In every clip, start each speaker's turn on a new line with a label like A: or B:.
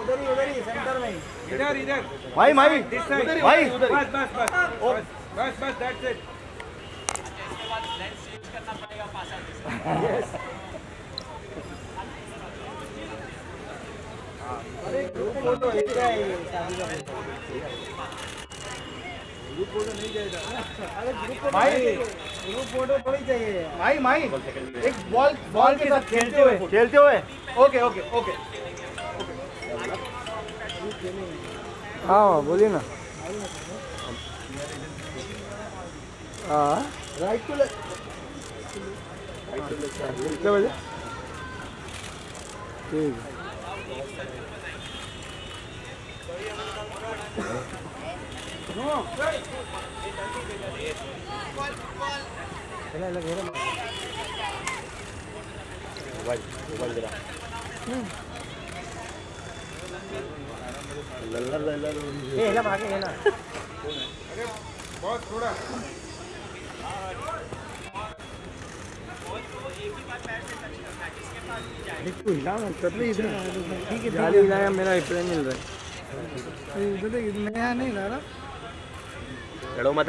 A: उधर ही उधर ही सेंटर में
B: इधर इधर।
C: भाई भाई
B: दिस साइड
C: भाई
B: बस बस बस बस बस बस दैट्स इट
A: अरे ग्रुप फ़ोटो है क्या शादी का अरे ग्रुप
C: भाई
A: ग्रुप फ़ोटो थोड़ी चाहिए
C: माई माई एक बॉल बॉल के साथ खेलते हुए। खेलते हुए। Okay okay okay.
A: हाँ बोलिए ना। हाँ। राइट लेफ़्ट कितने बजे? ठीक। है
C: मोबाइल मोबाइल जरा लल्ला लल्ला
A: ए हेला भागे हेला अरे
B: बहुत थोड़ा
A: तू हिला कर ले इधर ठीक है। जाली हिलाया मेरा रिप्लाई मिल रहा। है इधर मैं यहाँ नहीं ला रहा।
C: लड़ो मत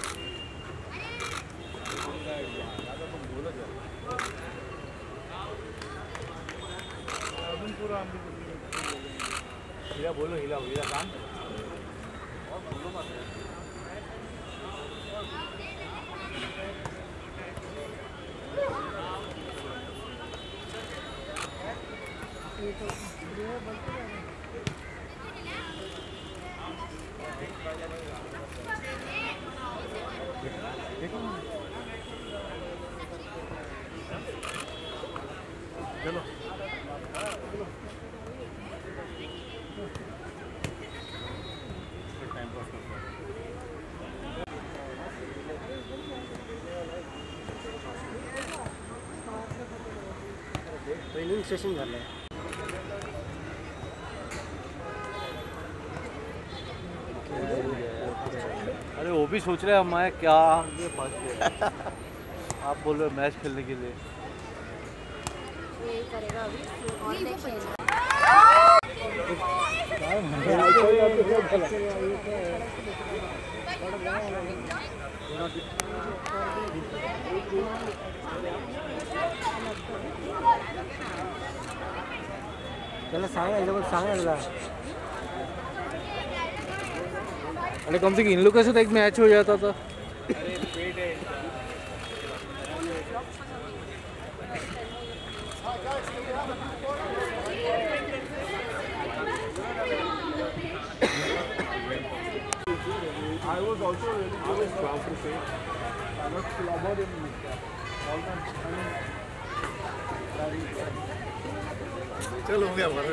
A: अंदर भी आदमी है ऐसे क्या आजा बाजू में
C: हिला बोलो हिला हिला काम
A: ट्रेनिंग सेशन
D: अरे वो भी सोच रहे हैं मैं क्या? आप बोल रहे हो मैच खेलने के लिए।
E: ये करेगा अभी। और देखेगा
A: त्याला सांगायला पण सांगायला
D: अरे कम से कम इन लोग के साथ एक मैच हो जाता था।
C: I was also really in ground to say. I was clobbered in my, I mean, चलो हो गया हमारा